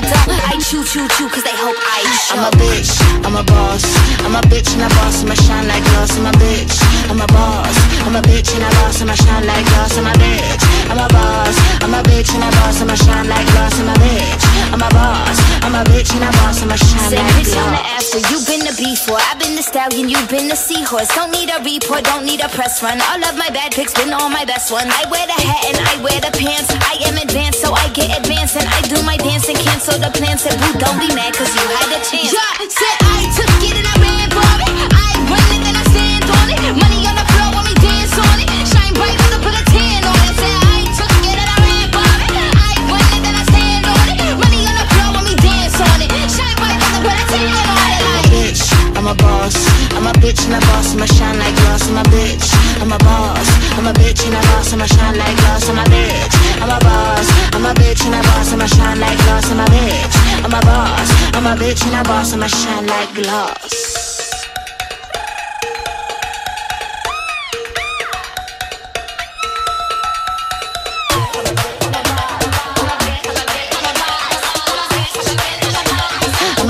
They don't. I chew, chew, chew cause they hope I show. I'm a bitch, I'm a boss. I'm a bitch and a boss, I'ma shine like glass. I'm a bitch, I'm a boss. I'm a bitch and a boss, I'ma shine like glass. I'm a bitch, I'm a boss. I'm a bitch and a boss, I'ma shine like glass. I'm a bitch, I'm a boss. I'm a bitch and a boss, I'ma shine Said like bitch on the after, you been the before. I've been the stallion, you been the seahorse. Don't need a report, don't need a press run. All of my bad pics been all my best ones. I wear the hat and I wear the pants. I cancel the plans. Said boo, don't be mad, cause you had a chance. Yeah, said I took it and I ran for it. I run it and I stand on it. Money on the floor when we dance on it. Shine bright with a put a tan on it. Said I took it and I ran for it. I run it and I stand on it. Money on the floor when we dance on it. Shine bright with a put a tan on it. Like, bitch, I'm a boss. I'm a bitch and a boss, I'ma shine like glass. I'm a bitch, I'm a boss. I'm a bitch and a boss, I'ma shine like glass. I'm a bitch, I'm a boss. I'm a bitch and a boss, I'ma shine like glass. I'm a bitch, I'm a boss. I'm a bitch and a boss, I'ma shine like glass.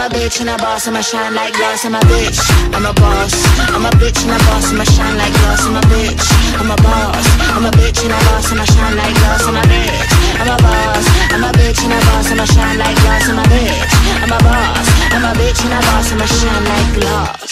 A bitch and a boss, I'ma shine like glass. I'm a bitch, I'm a boss. I'm a bitch and a boss, I'ma shine like glass. I'm a bitch, I'm a boss. I'm a bitch and a boss, I'ma shine like glass. I'm a bitch, I'm a boss. I'm a bitch and a boss, I'ma shine like glass. I'm a bitch, I'm a boss. I'm a bitch and a boss, I'ma shine like glass.